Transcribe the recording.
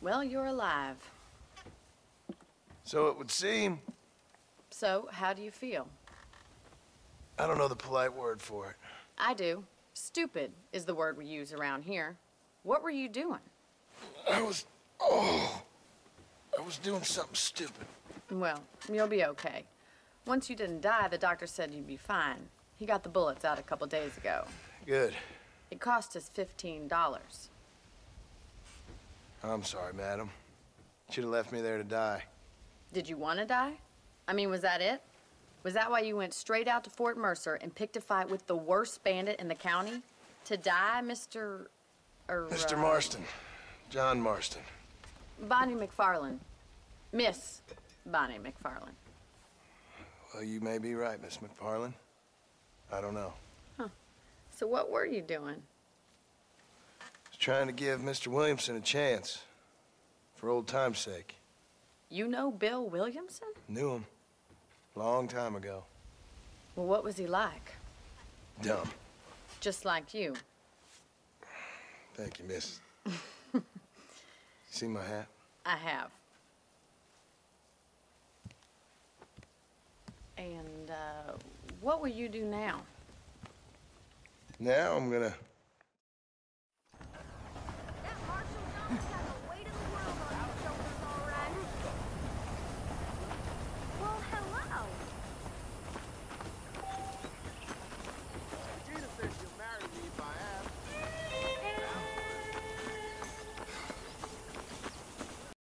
Well, you're alive. So it would seem. So, how do you feel? I don't know the polite word for it. I do. Stupid is the word we use around here. What were you doing? I was. Oh. I was doing something stupid. Well, you'll be okay. Once you didn't die, the doctor said you'd be fine. He got the bullets out a couple days ago. Good. It cost us $15. I'm sorry, madam. Should have left me there to die. Did you want to die? I mean, was that it? Was that why you went straight out to Fort Mercer and picked a fight with the worst bandit in the county? To die, Mr. Er, Mr. Marston. John Marston. Bonnie McFarland. Miss Bonnie McFarland. Well, you may be right, Miss McFarland. I don't know. Huh. So what were you doing? Trying to give Mr. Williamson a chance. For old time's sake. You know Bill Williamson? Knew him. Long time ago. Well, what was he like? Dumb. Just like you. Thank you, miss. See my hat? I have. And, uh, what will you do now? Now I'm gonna